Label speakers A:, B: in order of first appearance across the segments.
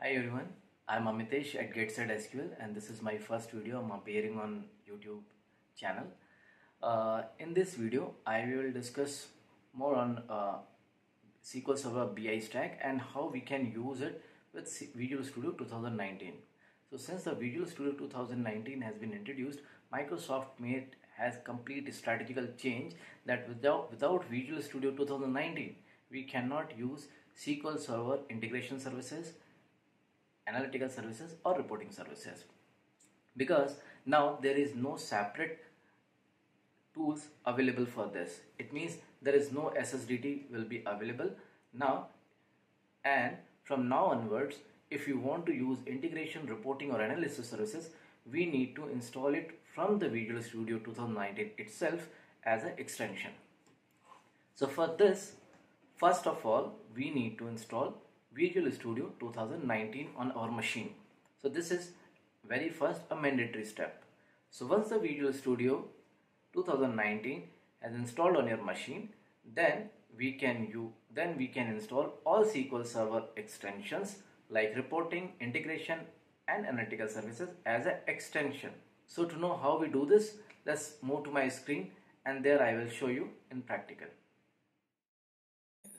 A: Hi everyone, I'm Amitesh at GetSet SQL and this is my first video I'm appearing on YouTube channel. Uh, in this video, I will discuss more on uh, SQL Server BI stack and how we can use it with Visual Studio 2019. So since the Visual Studio 2019 has been introduced, Microsoft made has complete strategical change that without without Visual Studio 2019 we cannot use SQL Server integration services analytical services or reporting services. Because now there is no separate tools available for this. It means there is no SSDT will be available now. And from now onwards if you want to use integration reporting or analysis services we need to install it from the Visual Studio 2019 itself as an extension. So for this first of all we need to install Visual Studio 2019 on our machine. So this is very first a mandatory step. So once the Visual Studio 2019 has installed on your machine, then we can you then we can install all SQL Server extensions like reporting, integration and analytical services as an extension. So to know how we do this, let's move to my screen and there I will show you in practical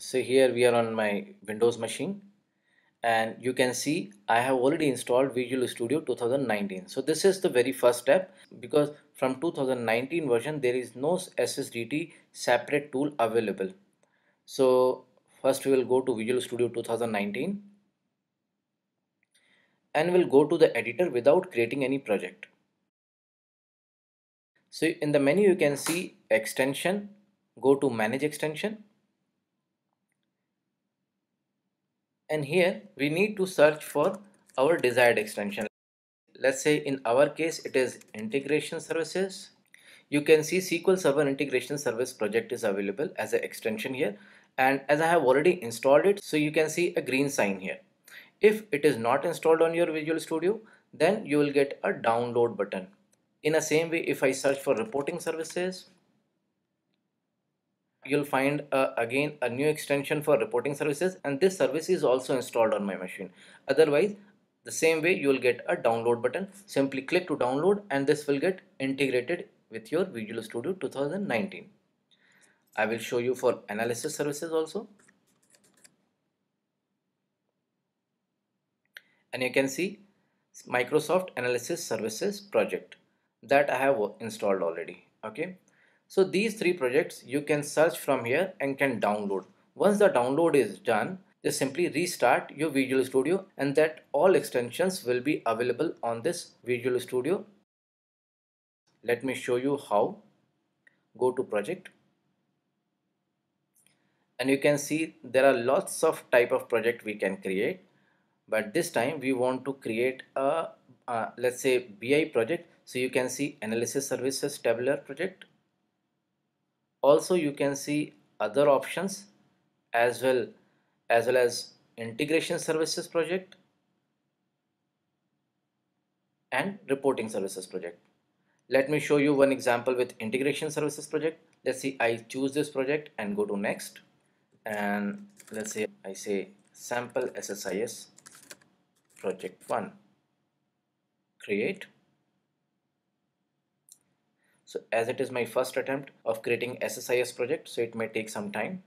A: so here we are on my Windows machine and you can see I have already installed Visual Studio 2019 so this is the very first step because from 2019 version there is no SSDT separate tool available. So first we will go to Visual Studio 2019 and we'll go to the editor without creating any project. So in the menu you can see extension. Go to manage extension and here we need to search for our desired extension. Let's say in our case it is integration services. You can see SQL Server integration service project is available as an extension here. And as I have already installed it so you can see a green sign here. If it is not installed on your Visual Studio then you will get a download button. In the same way if I search for reporting services you'll find uh, again a new extension for reporting services and this service is also installed on my machine. Otherwise the same way you will get a download button. Simply click to download and this will get integrated with your Visual Studio 2019 I will show you for analysis services also. And you can see Microsoft Analysis Services project that I have installed already okay so these three projects you can search from here and can download. Once the download is done, just simply restart your Visual Studio and that all extensions will be available on this Visual Studio. Let me show you how. Go to project and you can see there are lots of type of project we can create but this time we want to create a uh, let's say BI project so you can see analysis services tabular project also you can see other options as well as well as integration services project and reporting services project. Let me show you one example with integration services project. Let's see I choose this project and go to next. And let's say I say sample SSIS project 1 create so as it is my first attempt of creating SSIS project, so it may take some time.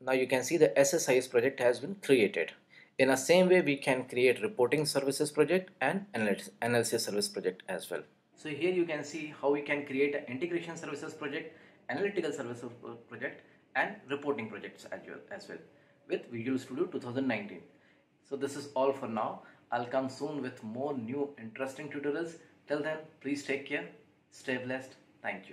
A: Now you can see the SSIS project has been created. In the same way, we can create reporting services project and analysis service project as well. So here you can see how we can create an integration services project, analytical services project and reporting projects as well, as well with Visual Studio 2019. So this is all for now. I'll come soon with more new interesting tutorials Till then, please take care, stay blessed. Thank you.